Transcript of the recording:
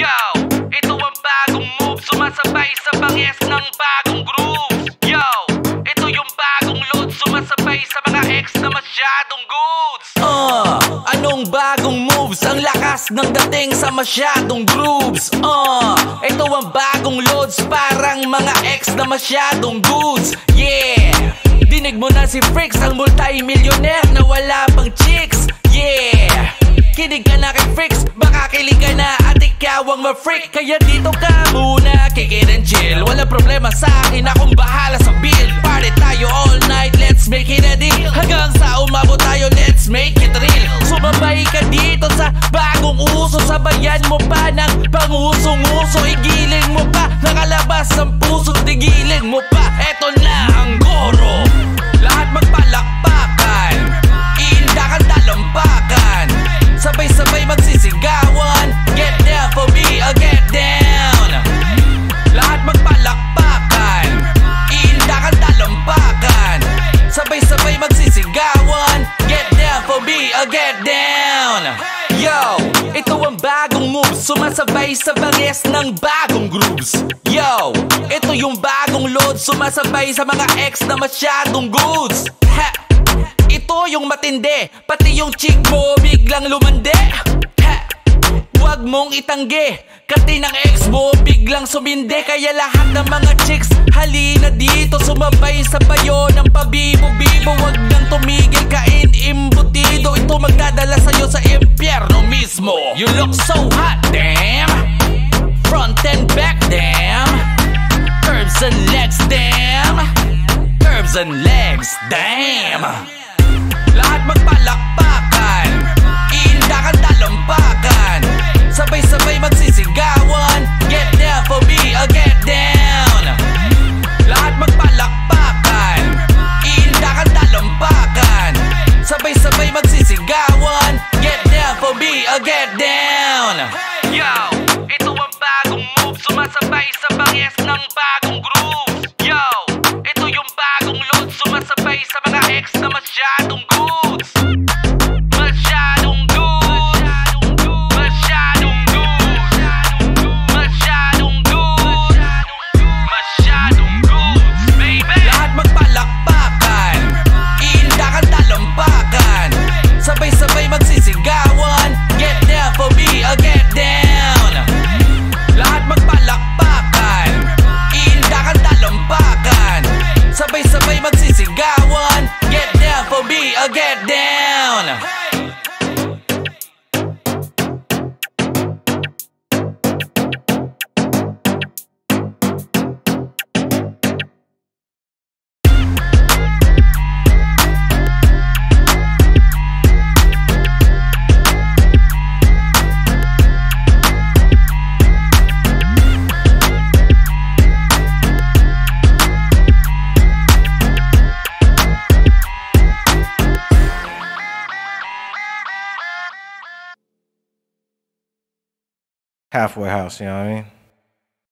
Yo, ito ang bagong move. Sumasabay sa bangis ng bagong groove. Yo, ito yung bagong load. Sumasabay sa mga ex na masyadong goods. Uh, anong bagong moves? Ang lakas ng dating sa masyadong grooves. Uh, ito ang bagong loads. Parang mga ex na masyadong goods. Yeah! Dinig mo na si Freaks Ang multi-millionaire na wala pang chicks. Yeah! Kinig ka na kay Freaks Baka kilig ka na at ikaw ang ma-freak. Kaya dito ka muna Kikid and chill. Wala problema sa akin Akong bahala sa bill. Party tayo all night Let's make it a deal. Hanggang sa umabot tayo Let's make it real. Sumabay ka dito sa bagong uso. Sabayan mo pa ng pangusong-uso. Igilin mo pa Nakalabas ang puso. Tigilin mo pa Eto ito ang bagong moves. Sumasabay sa bangis ng bagong grooves. Yo, ito yung bagong load. Sumasabay sa mga ex na masyadong goods. Ha! Ito yung matindi. Pati yung chick mo biglang lumande. Ha! Huwag mong itanggi. Kati ng ex mo biglang sumindi. Kaya lahat ng mga chicks Halina dito. Sumabay sa bayo ng pabibo-bibo. Huwag nang tumigil kain You look so hot, damn. Front and back, damn. Curves and legs, damn. Curves and legs, damn. Lahat magpalakpakan Iindakan talampakan Sabay-sabay magsisigawan. Get down for me, I'll get down. Lahat magpalakpakan Iindakan talampakan Sabay-sabay magsisigawan. Get down for me, I'll get down halfway house, you know what I mean?